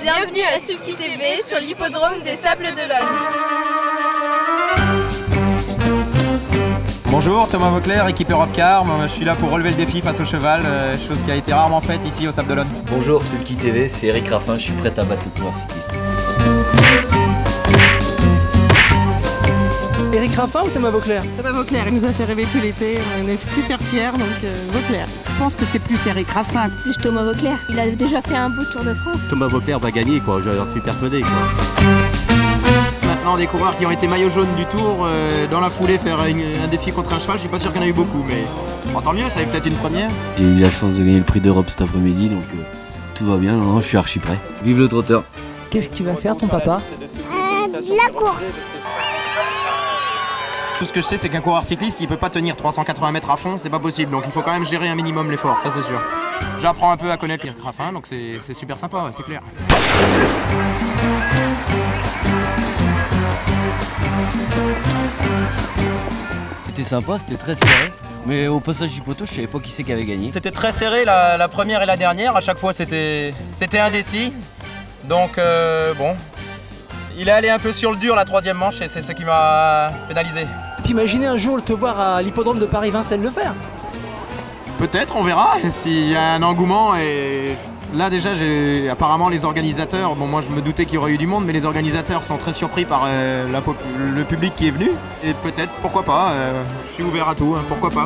Bienvenue à Sulky TV sur l'hippodrome des Sables d'Olonne. Bonjour, Thomas Vauclair, équipe Europe Car. Je suis là pour relever le défi face au cheval, euh, chose qui a été rarement faite ici au Sable d'Olonne. Bonjour Sulky TV, c'est Eric Raffin, je suis prêt à battre le coureur cycliste. Eric Raffin ou Thomas Vauclair? Thomas Vauclair, il nous a fait rêver tout l'été, on est super fiers, donc euh, Vauclair. Je pense que c'est plus Eric Raffin. Plus Thomas Vauclair, il a déjà fait un beau Tour de France. Thomas Vauclair va gagner, quoi, j'en suis persuadé. Quoi. Maintenant, des coureurs qui ont été maillot jaune du tour, euh, dans la foulée, faire une- un défi contre un cheval, je suis pas sûr qu'il y en a eu beaucoup, mais bon, tant mieux, ça va peut-être une première. J'ai eu la chance de gagner le prix d'Europe cet après-midi, donc euh, tout va bien, non, non, je suis archi prêt. Vive le trotteur Qu'est-ce qu'il va faire ton papa? La course Tout ce que je sais, c'est qu'un coureur cycliste, il peut pas tenir 380 mètres à fond, c'est pas possible, donc il faut quand même gérer un minimum l'effort, ça c'est sûr. J'apprends un peu à connaître Eric Raffin, donc c'est super sympa, ouais, c'est clair. C'était sympa, c'était très serré, mais au passage du poteau, je savais pas qui c'est qui avait gagné. C'était très serré la, la première et la dernière, à chaque fois c'était c'était indécis. Donc euh, bon, il est allé un peu sur le dur la troisième manche et c'est ce qui m'a pénalisé. T'imaginais un jour te voir à l'hippodrome de Paris-Vincennes le faire Peut-être, on verra s'il y a un engouement et là déjà j'ai apparemment les organisateurs, bon moi je me doutais qu'il y aurait eu du monde mais les organisateurs sont très surpris par euh, le public qui est venu et peut-être pourquoi pas, euh, je suis ouvert à tout, hein, pourquoi pas.